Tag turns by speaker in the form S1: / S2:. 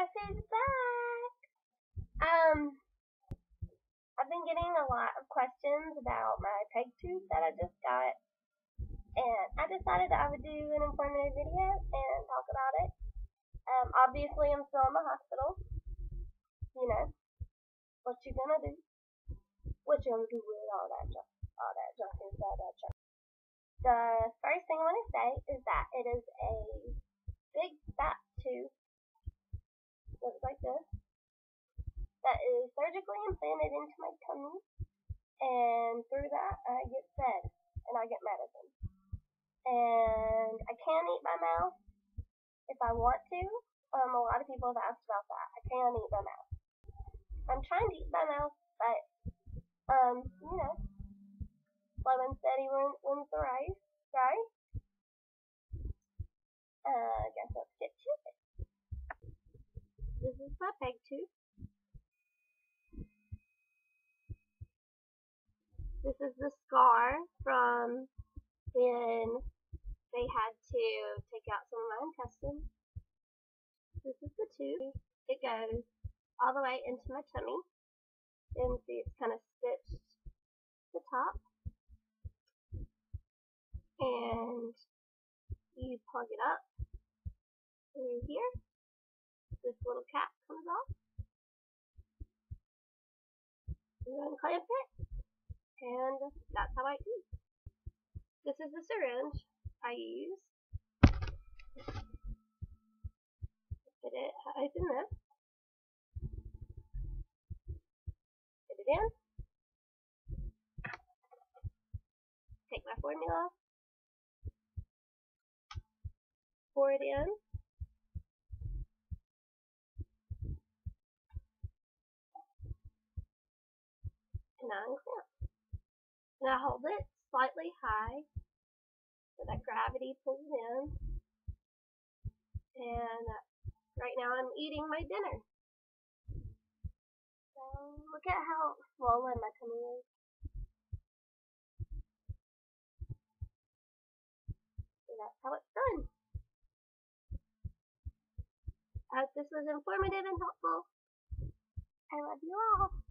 S1: Jessie's back. Um, I've been getting a lot of questions about my peg tube that I just got, and I decided that I would do an informative video and talk about it. Um, obviously I'm still in the hospital. You know, what you gonna do? What you gonna do with all that junk, all that junk inside that junk? The first thing I want to say is that it is a big fat tube looks like this, that is surgically implanted into my tummy, and through that I get fed, and I get medicine. And I can eat my mouth if I want to. Um, a lot of people have asked about that. I can eat my mouth. I'm trying to eat my mouth, but, um, you know, slow and steady wins the race, right? Uh, I guess let's get to it. This is my peg tube. This is the scar from when they had to take out some of my intestines. This is the tube. It goes all the way into my tummy. And see it's kind of stitched the top. And you plug it up through here this little cap comes off. You unclamp it, and that's how I eat. This is the syringe I use. Put it, open this. Put it in. Take my formula. Pour it in. non-clamp. Now hold it slightly high so that gravity pulls in. And right now I'm eating my dinner. So look at how swollen my tummy is. So that's how it's done. I hope this was informative and helpful. I love you all.